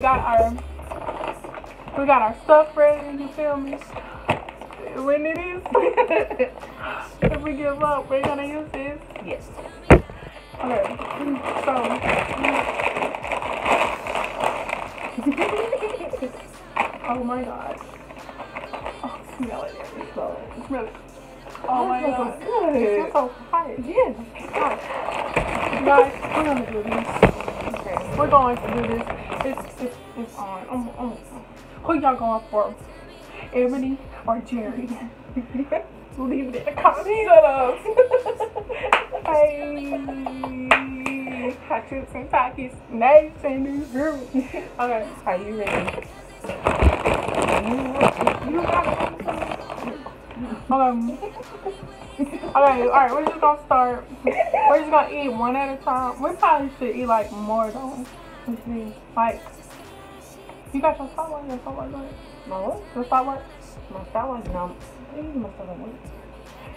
got our we got our stuff ready, you feel me? When it is if we give up, we're gonna use this. Yes. Okay. So Oh my god. Oh smell it. So, Smell it. Oh my god. smells It's good. so hot. yes. Guys, we're gonna do this. Okay. We're going to do this. It's it's it's on. Um, um, who y'all going for? Ebony or Jerrie? Leave it in the comments. Shut up. Hey, hot chips and Takis. Nice and new girl. Okay, Are you ready? you got it. Okay, alright, we're just gonna start. We're just gonna eat one at a time. We probably should eat like more though. Which means like, you got your spotlight, your spotlight, go. My what? Your spotlight. My style is now. My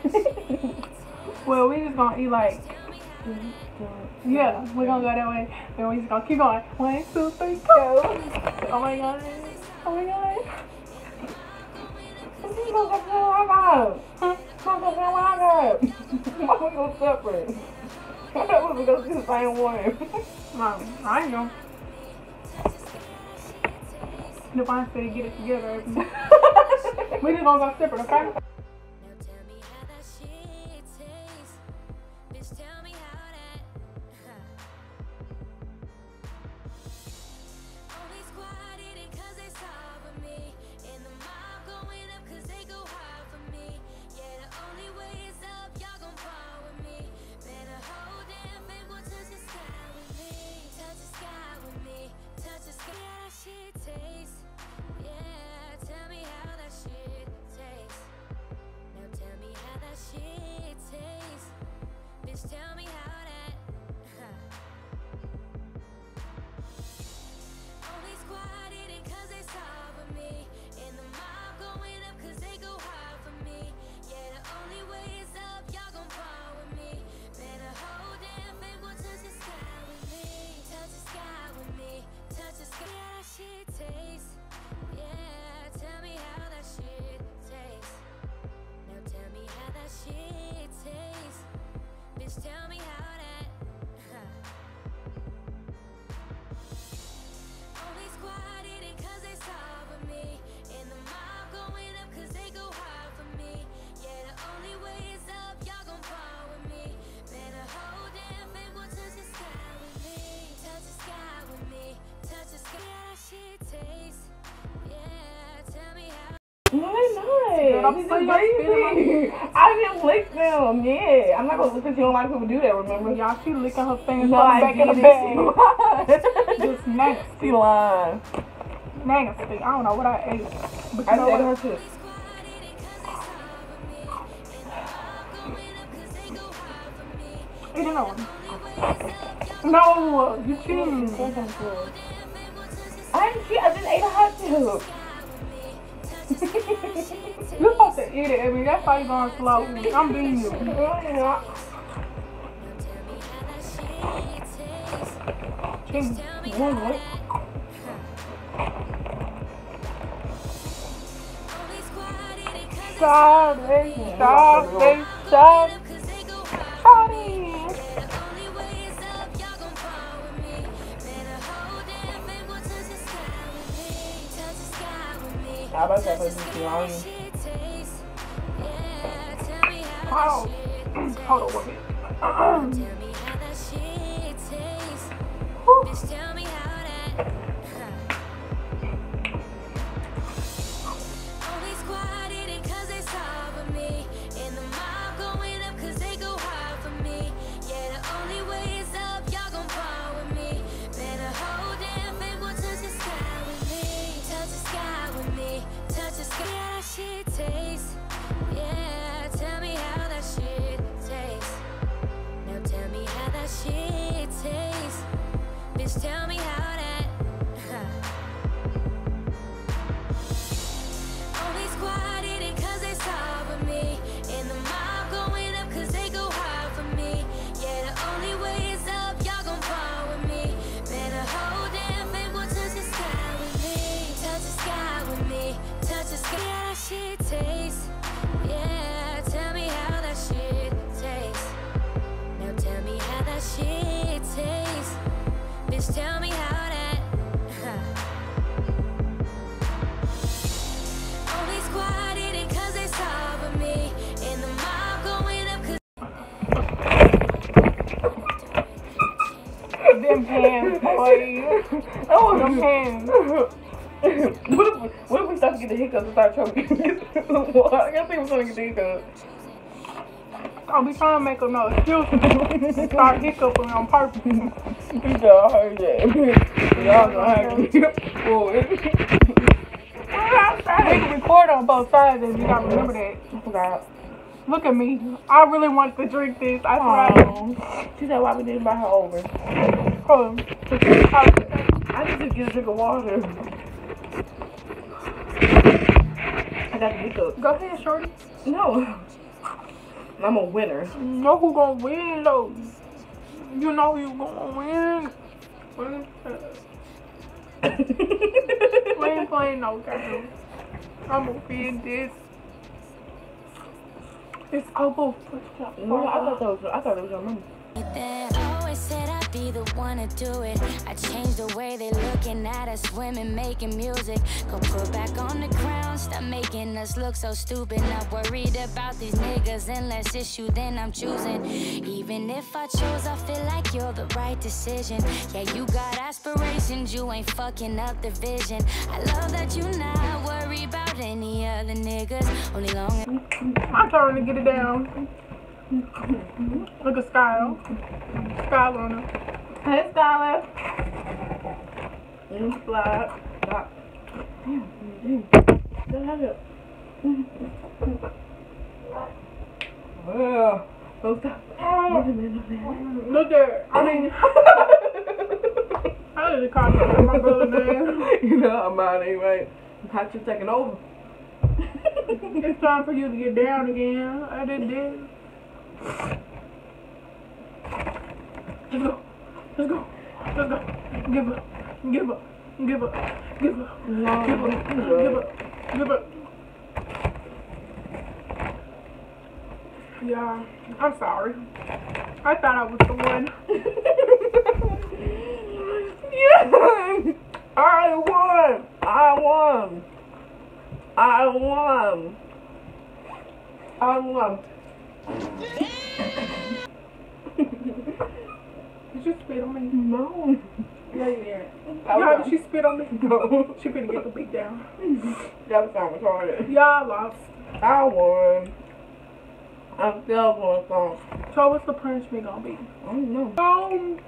is Well, we just gonna eat like, yeah, we're gonna go that way. Then we just gonna keep going. One, two, three, go. Oh my god. Oh my god. Why we go separate? I thought we was gonna do the same one. Um, I know. Divine said to get it together. we just gonna go separate, okay? How. No, they're I'm not. These crazy. I didn't lick them. Yeah, I'm not gonna lick because you don't like people do that. Remember? Y'all, she licking her fingers No, I back of the didn't. bag. She lied. Just nasty. Lied. Nasty. I don't know what I ate. But you I know said what? her too. Eat another one. No, you cheating. I didn't cheat. I just ate a hot dog. You're supposed to eat it, I that's why you're going slow. I'm beating you. Cheating. Stop it, stop it, stop. I about to say, but it's long. Hold on. Hold on one minute. the sky. How that shit tastes. Yeah, tell me how that shit tastes. Now tell me how that shit tastes. Bitch, tell me how that. Only squad did it cause they saw with me. The mob going up cause. Them pants, boy. oh, them pants. what, if, what if we start to get the hiccups and start choking? I think we're gonna get the hiccups. I'll be trying to make them no excuses. Start hiccuping on purpose. You I heard that. Y'all gonna have to boy. We can record on both sides and you gotta remember that. Look at me. I really want to drink this. I do. She said why we didn't buy her over. Hold on. I just did get a drink of water. I got the hiccups. Go ahead, shorty. No. I'm a winner. You know who gonna win though. You know who gonna win. We ain't playing no game. I'm gonna feed this. It's over. no, I thought that was I thought it was your money. Always said I'd be the one to do it. I changed the way they looking at us, women making music. Go put back on the ground, stop making us look so stupid. Not worried about these niggas, unless it's you, then I'm choosing. Even if I chose, I feel like you're the right decision. Yeah, you got aspirations, you ain't fucking up the vision. I love that you not worry about any other niggas. Only long I'm trying to get it down. Look at Skylar. Skylar on her. Hey, Skylar. Mm, slide. Stop. Damn. have it. Well, don't stop. Wait a minute, wait a minute. Look at I mean, I didn't call my brother name. you know, I'm out anyway. Hot you taking over. It's time for you to get down again. I did this. Let's go. Let's go. Let's go. Give up. Give up. Give up. Give up. No, Give up. Give up. Give up. Yeah, I'm sorry. I thought I was the one. yeah. I won. I won. I won. I won. Did you spit on me? No. Yeah, you did. Yeah, won. she spit on me. No. She finna get the beat down. That sounds retarded. Y'all lost. I won. I'm still going song. So what's the punishment gonna be? I don't know. Um,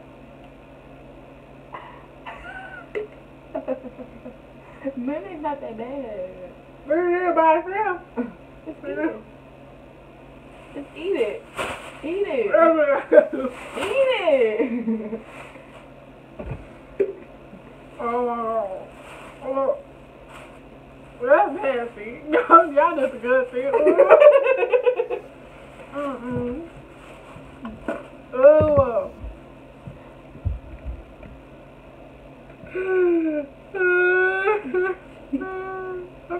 Maybe not that bad. we're by itself. Just eat it. Just eat it. Eat it. Eat it. Oh, oh, that's nasty. Y'all a good thing. Mm-mm. Oh.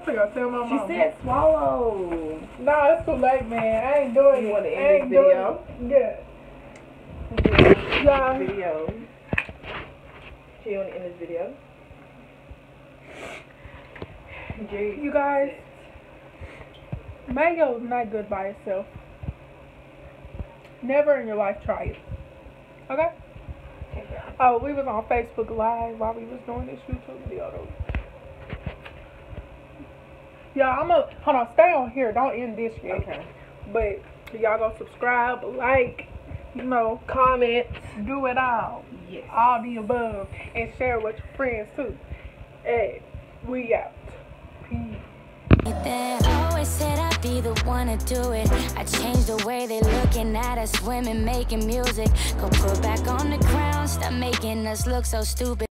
Think I tell my she said swallow. Nah, it's too late, man. I ain't doing You it. wanna I end ain't this doing it. Yeah. Yeah. Video. She want to end this video. You guys, mango is not good by itself. Never in your life try it. Okay? Oh, we was on Facebook Live while we was doing this YouTube video. Though. Yeah, I'm a hold on. Stay on here. Don't end this yet. Okay. But y'all go subscribe, like, you know, Comment. do it all, Yes. all the above, and share with your friends too. Hey, we out. Peace. They always said I'd be the one to do it. I changed the way they looking at us, women making music. Go put back on the ground, stop making us look so stupid.